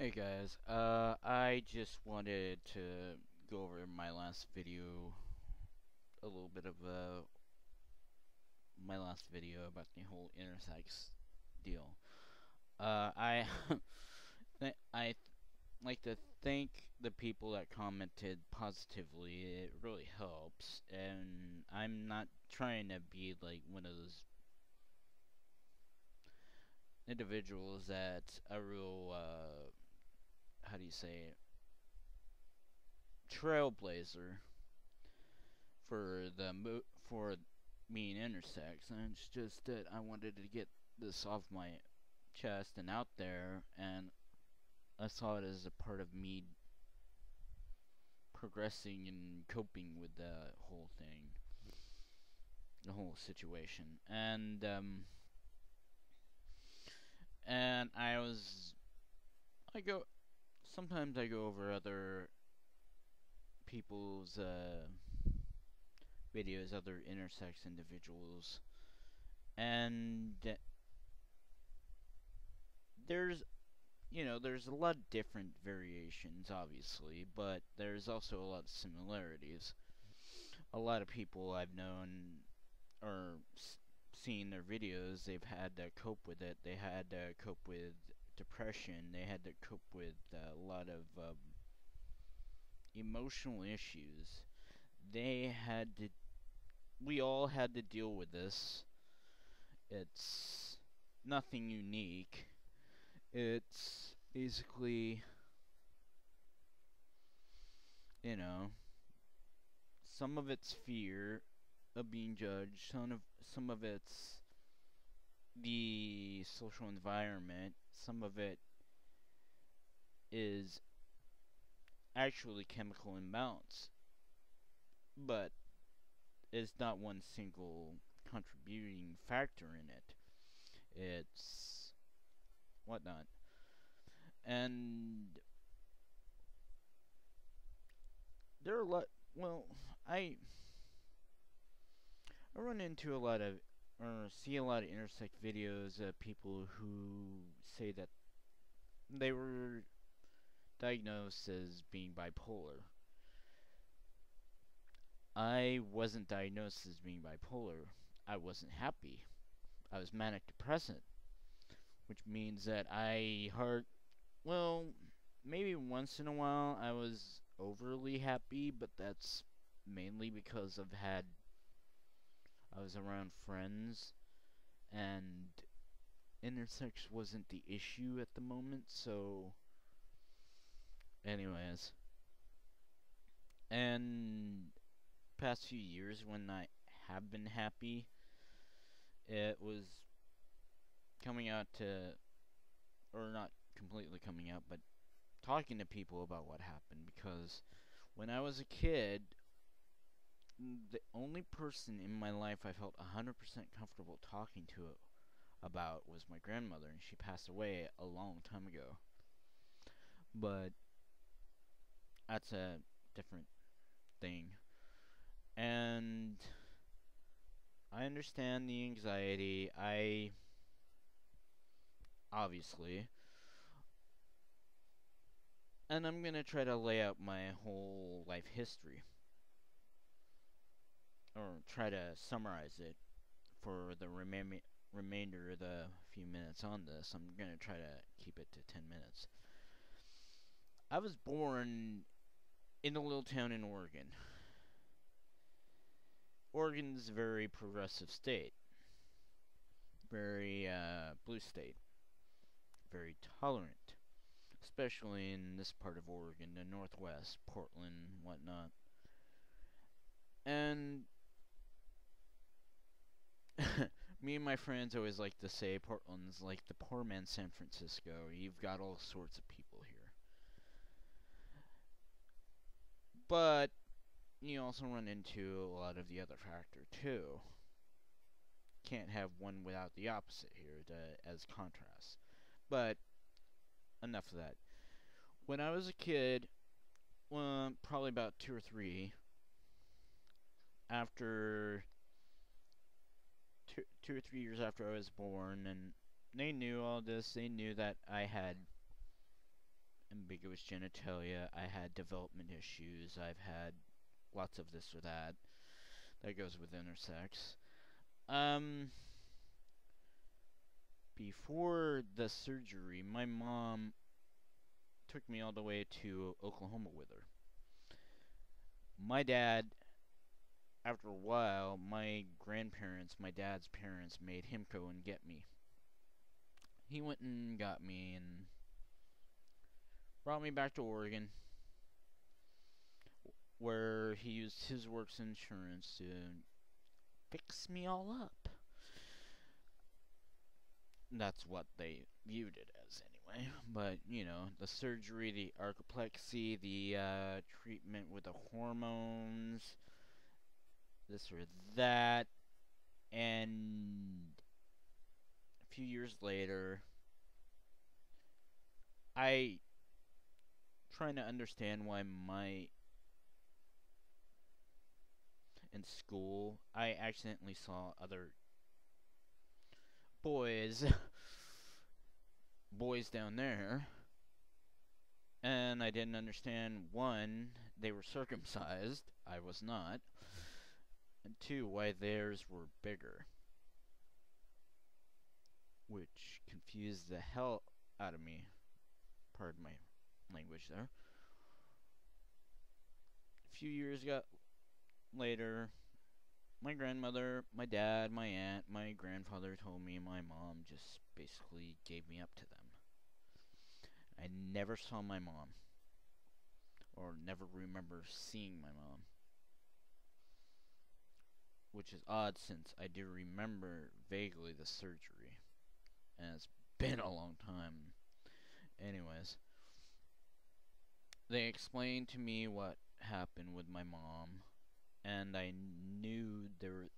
Hey guys, uh, I just wanted to go over my last video, a little bit of, uh, my last video about the whole intersex deal. Uh, I, I like to thank the people that commented positively, it really helps, and I'm not trying to be like one of those individuals that a real, uh, how do you say it? Trailblazer for the for me and intersex, and it's just that I wanted to get this off my chest and out there, and I saw it as a part of me progressing and coping with the whole thing, the whole situation, and um, and I was, I go sometimes I go over other people's uh, videos, other intersex individuals, and there's, you know, there's a lot of different variations, obviously, but there's also a lot of similarities. A lot of people I've known or seen their videos, they've had to cope with it. They had to cope with depression. They had to cope with a lot of um, emotional issues. They had to. We all had to deal with this. It's nothing unique. It's basically, you know, some of it's fear of being judged. Some of some of it's the social environment some of it is actually chemical imbalance, but it's not one single contributing factor in it. It's whatnot. And there are a lot, well, I, I run into a lot of or see a lot of intersex videos of people who say that they were diagnosed as being bipolar. I wasn't diagnosed as being bipolar. I wasn't happy. I was manic depressant, which means that I heard, well, maybe once in a while I was overly happy, but that's mainly because I've had I was around friends, and intersex wasn't the issue at the moment, so. Anyways. And past few years when I have been happy, it was coming out to, or not completely coming out, but talking to people about what happened because when I was a kid, the only person in my life I felt 100% comfortable talking to about was my grandmother, and she passed away a long time ago. But that's a different thing. And I understand the anxiety. I obviously and I'm going to try to lay out my whole life history or try to summarize it for the rem remainder of the few minutes on this. I'm going to try to keep it to 10 minutes. I was born in a little town in Oregon. Oregon's a very progressive state. Very uh, blue state. Very tolerant. Especially in this part of Oregon, the northwest, Portland, whatnot. And me and my friends always like to say Portland's like the poor man's San Francisco. You've got all sorts of people here. But you also run into a lot of the other factor too. Can't have one without the opposite here to, as contrast. But enough of that. When I was a kid, well, probably about two or three, after two, or three years after I was born, and they knew all this. They knew that I had ambiguous genitalia. I had development issues. I've had lots of this or that. That goes with intersex. Um, before the surgery, my mom took me all the way to Oklahoma with her. My dad, after a while, my grandparents, my dad's parents, made him go and get me. He went and got me and brought me back to Oregon, where he used his work's insurance to fix me all up. That's what they viewed it as, anyway. But, you know, the surgery, the orchiopexy, the uh, treatment with the hormones, this or that, and a few years later, I trying to understand why my in school I accidentally saw other boys boys down there. And I didn't understand one they were circumcised. I was not and two why theirs were bigger which confused the hell out of me pardon my language there. A few years got later, my grandmother, my dad, my aunt, my grandfather told me my mom just basically gave me up to them. I never saw my mom, or never remember seeing my mom. Which is odd since I do remember vaguely the surgery. And it's been a long time. Anyways they explained to me what happened with my mom, and I knew there. were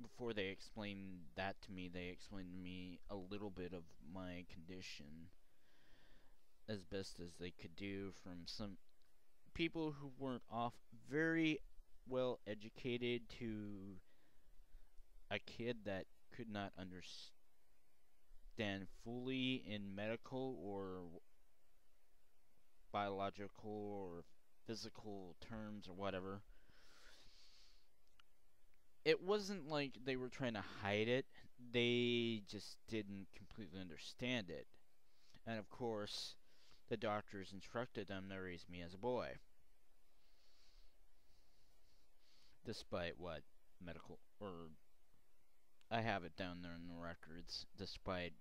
Before they explained that to me, they explained to me a little bit of my condition as best as they could do from some people who weren't off very well educated to a kid that could not understand fully in medical or biological or physical terms or whatever. It wasn't like they were trying to hide it, they just didn't completely understand it. And of course, the doctors instructed them to raise me as a boy. Despite what medical, or I have it down there in the records, despite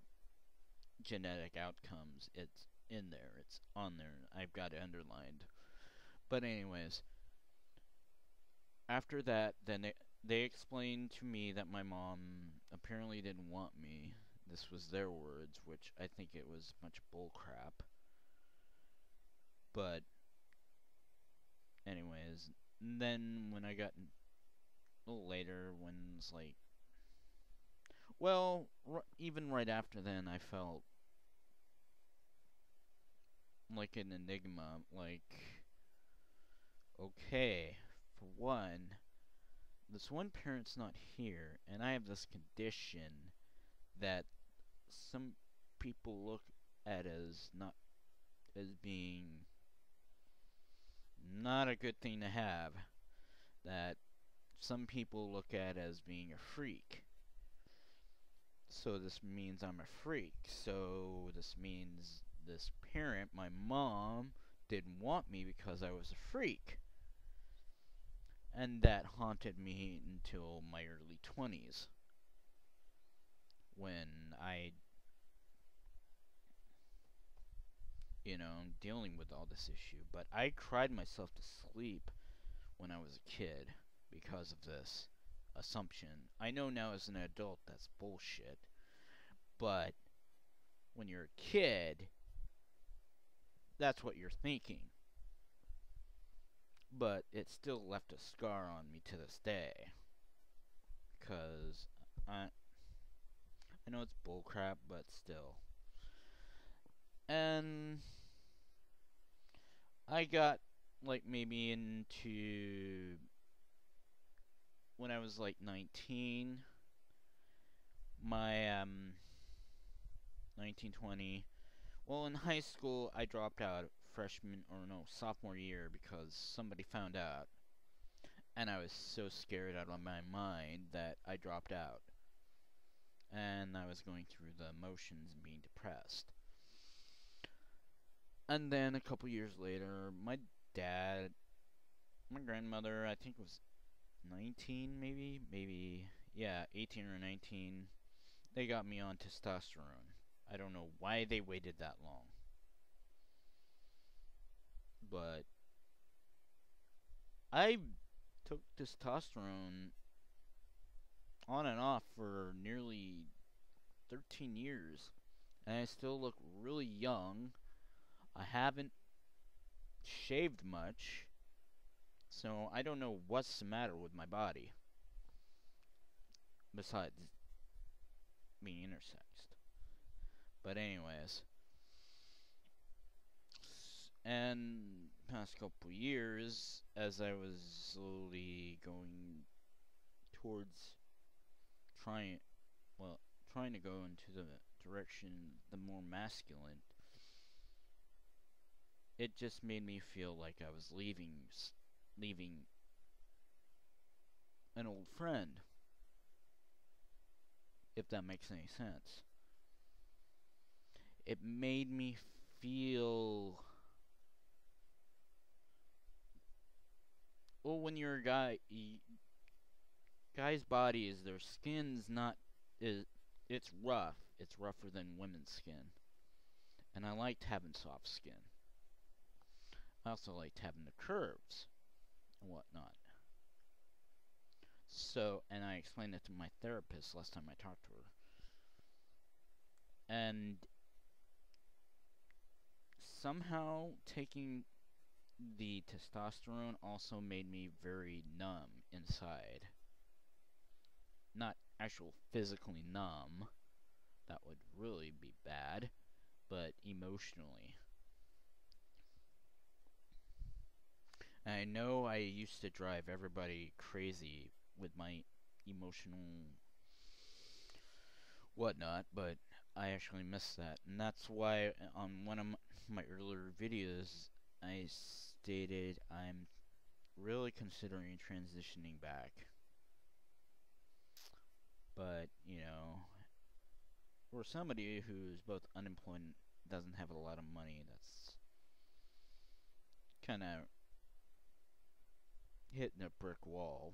genetic outcomes, it's in there. It's on there. I've got it underlined. But anyways, after that, then they, they explained to me that my mom apparently didn't want me. This was their words, which I think it was much bullcrap. But, anyways, then when I got a little later, when it's like, well, even right after then, I felt like an enigma. Like, okay, for one, this one parent's not here, and I have this condition that some people look at as not as being not a good thing to have. That some people look at as being a freak. So this means I'm a freak. So this means this parent, my mom, didn't want me because I was a freak. And that haunted me until my early 20s. When I, you know, dealing with all this issue. But I cried myself to sleep when I was a kid because of this assumption. I know now as an adult that's bullshit. But when you're a kid, that's what you're thinking. But it still left a scar on me to this day. Cause I I know it's bullcrap, but still. And I got like maybe into when I was like 19 my um 1920 Well, in high school, I dropped out freshman or no sophomore year because somebody found out, and I was so scared out of my mind that I dropped out, and I was going through the motions and being depressed. And then a couple years later, my dad, my grandmother, I think was 19 maybe, maybe, yeah, 18 or 19, they got me on testosterone. I don't know why they waited that long. But I took testosterone on and off for nearly 13 years, and I still look really young. I haven't shaved much, so I don't know what's the matter with my body. Besides being intersexed. But anyways. And past couple years, as I was slowly going towards trying, well, trying to go into the direction the more masculine it just made me feel like I was leaving leaving an old friend. If that makes any sense. It made me feel well when you're a guy guy's body is their skin's not is it's rough. It's rougher than women's skin. And I liked having soft skin I also liked having the curves and whatnot. So, and I explained it to my therapist last time I talked to her. And somehow taking the testosterone also made me very numb inside. Not actual physically numb. That would really be bad. But emotionally. I know I used to drive everybody crazy with my emotional whatnot, but I actually miss that. And that's why on one of my earlier videos, I stated I'm really considering transitioning back. But, you know, for somebody who's both unemployed and doesn't have a lot of money, that's kind of hitting a brick wall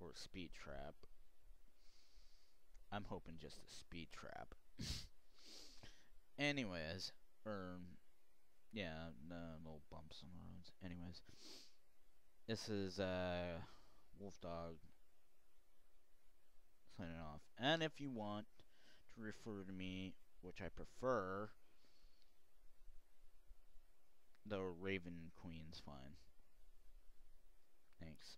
or a speed trap. I'm hoping just a speed trap. Anyways, or yeah, the little bumps on the roads. Anyways, this is uh Wolf Dog signing off. And if you want to refer to me, which I prefer, the Raven Queen's fine. Thanks.